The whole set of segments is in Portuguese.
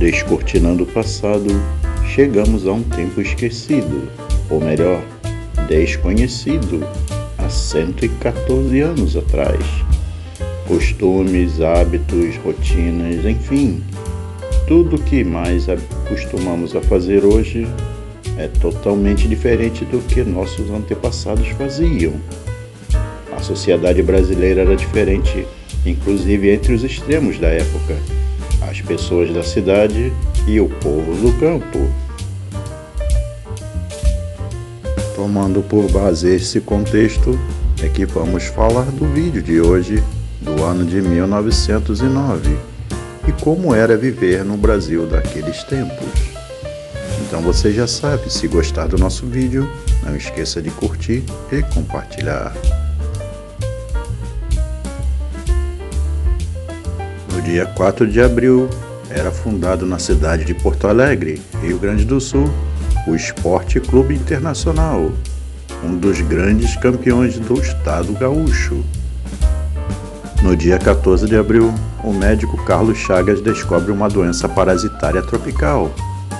Descortinando o passado, chegamos a um tempo esquecido, ou melhor, desconhecido, há 114 anos atrás. Costumes, hábitos, rotinas, enfim, tudo que mais acostumamos a fazer hoje é totalmente diferente do que nossos antepassados faziam. A sociedade brasileira era diferente, inclusive entre os extremos da época, as pessoas da cidade e o povo do campo. Tomando por base esse contexto, é que vamos falar do vídeo de hoje, do ano de 1909, e como era viver no Brasil daqueles tempos. Então você já sabe, se gostar do nosso vídeo, não esqueça de curtir e compartilhar. Dia 4 de abril, era fundado na cidade de Porto Alegre, Rio Grande do Sul, o Esporte Clube Internacional, um dos grandes campeões do estado gaúcho. No dia 14 de abril, o médico Carlos Chagas descobre uma doença parasitária tropical,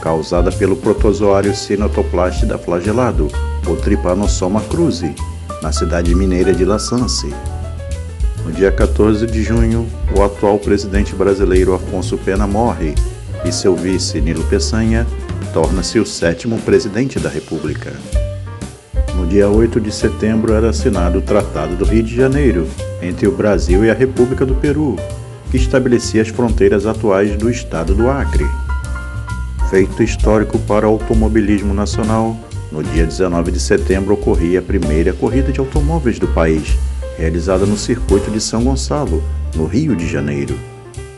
causada pelo protozoário Cinotoplastida flagelado, o Trypanosoma cruzi, na cidade mineira de La Sance. No dia 14 de junho, o atual presidente brasileiro Afonso Pena morre e seu vice Nilo Peçanha torna-se o sétimo presidente da República. No dia 8 de setembro era assinado o Tratado do Rio de Janeiro entre o Brasil e a República do Peru, que estabelecia as fronteiras atuais do estado do Acre. Feito histórico para o automobilismo nacional, no dia 19 de setembro ocorria a primeira corrida de automóveis do país, realizada no circuito de São Gonçalo, no Rio de Janeiro.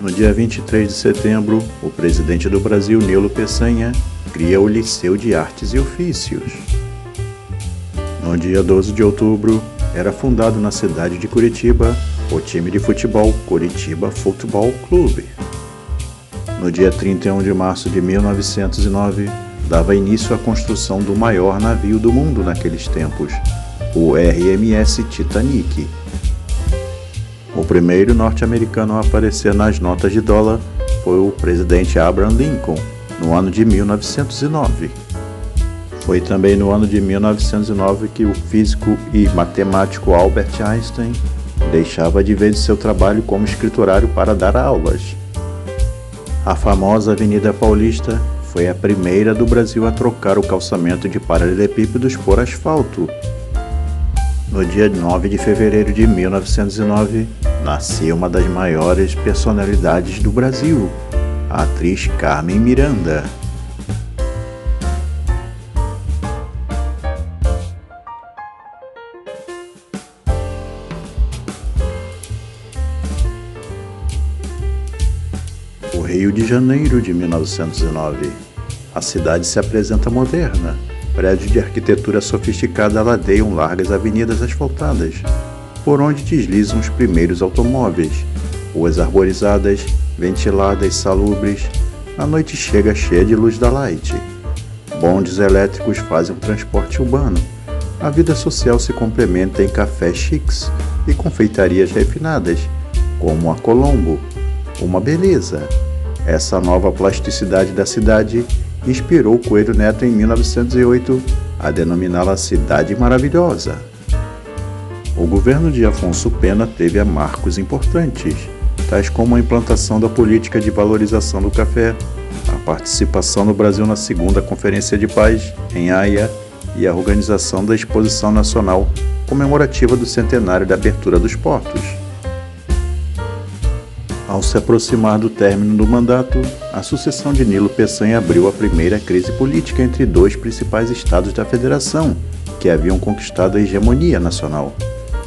No dia 23 de setembro, o presidente do Brasil, Nilo Peçanha, cria o Liceu de Artes e Ofícios. No dia 12 de outubro, era fundado na cidade de Curitiba o time de futebol Curitiba Futebol Clube. No dia 31 de março de 1909, dava início à construção do maior navio do mundo naqueles tempos, o RMS Titanic. O primeiro norte-americano a aparecer nas notas de dólar foi o presidente Abraham Lincoln, no ano de 1909. Foi também no ano de 1909 que o físico e matemático Albert Einstein deixava de vez seu trabalho como escriturário para dar aulas. A famosa Avenida Paulista foi a primeira do Brasil a trocar o calçamento de paralelepípedos por asfalto. No dia 9 de fevereiro de 1909, nasceu uma das maiores personalidades do Brasil, a atriz Carmen Miranda. O Rio de Janeiro de 1909. A cidade se apresenta moderna. Prédios de arquitetura sofisticada ladeiam largas avenidas asfaltadas, por onde deslizam os primeiros automóveis. Ruas arborizadas, ventiladas, salubres. A noite chega cheia de luz da light. Bondes elétricos fazem o transporte urbano. A vida social se complementa em cafés chiques e confeitarias refinadas, como a Colombo. Uma beleza. Essa nova plasticidade da cidade inspirou Coelho Neto em 1908 a denominá-la Cidade Maravilhosa. O governo de Afonso Pena teve marcos importantes, tais como a implantação da política de valorização do café, a participação do Brasil na Segunda Conferência de Paz, em Haia, e a organização da Exposição Nacional comemorativa do centenário da abertura dos portos. Ao se aproximar do término do mandato, a sucessão de Nilo Peçanha abriu a primeira crise política entre dois principais estados da federação, que haviam conquistado a hegemonia nacional.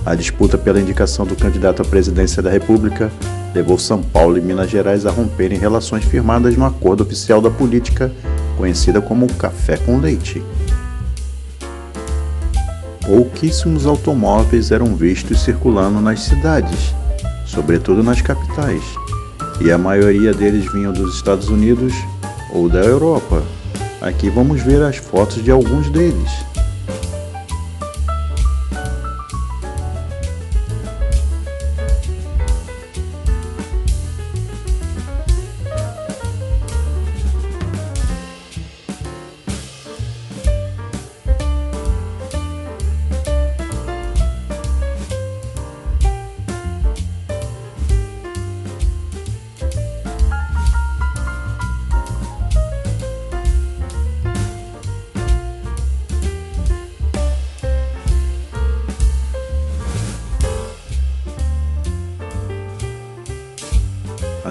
A disputa pela indicação do candidato à presidência da República levou São Paulo e Minas Gerais a romperem relações firmadas no acordo oficial da política, conhecida como Café com Leite. Pouquíssimos automóveis eram vistos circulando nas cidades, sobretudo nas capitais, e a maioria deles vinham dos Estados Unidos ou da Europa. Aqui vamos ver as fotos de alguns deles.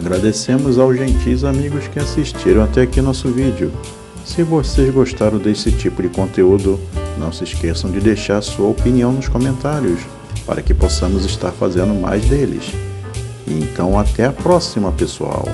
Agradecemos aos gentis amigos que assistiram até aqui nosso vídeo. Se vocês gostaram desse tipo de conteúdo, não se esqueçam de deixar sua opinião nos comentários, para que possamos estar fazendo mais deles. Então até a próxima, pessoal!